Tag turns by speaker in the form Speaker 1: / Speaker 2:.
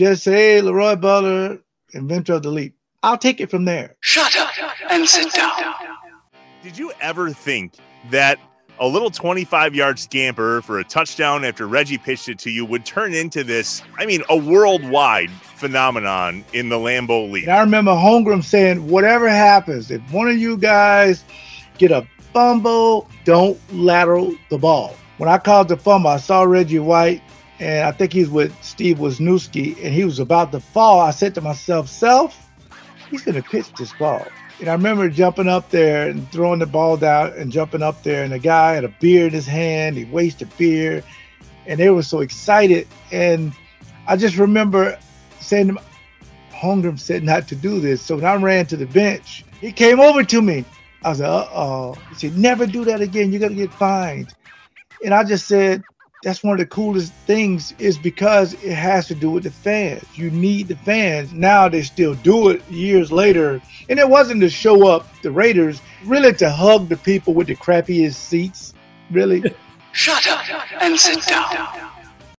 Speaker 1: Just say, LeRoy Butler, inventor of the leap. I'll take it from there.
Speaker 2: Shut up and sit down.
Speaker 3: Did you ever think that a little 25 yard scamper for a touchdown after Reggie pitched it to you would turn into this, I mean, a worldwide phenomenon in the Lambeau Leap?
Speaker 1: And I remember Holmgren saying, whatever happens, if one of you guys get a fumble, don't lateral the ball. When I called the fumble, I saw Reggie White, and I think he's with Steve Wisniewski, and he was about to fall. I said to myself, Self, he's going to pitch this ball. And I remember jumping up there and throwing the ball down and jumping up there, and the guy had a beer in his hand. He wasted beer, and they were so excited. And I just remember saying to Holmgren said not to do this. So when I ran to the bench, he came over to me. I was like, uh oh. He said, never do that again. You're going to get fined. And I just said, that's one of the coolest things is because it has to do with the fans. You need the fans. Now they still do it years later. And it wasn't to show up the Raiders, really to hug the people with the crappiest seats. Really.
Speaker 2: Shut up and sit down.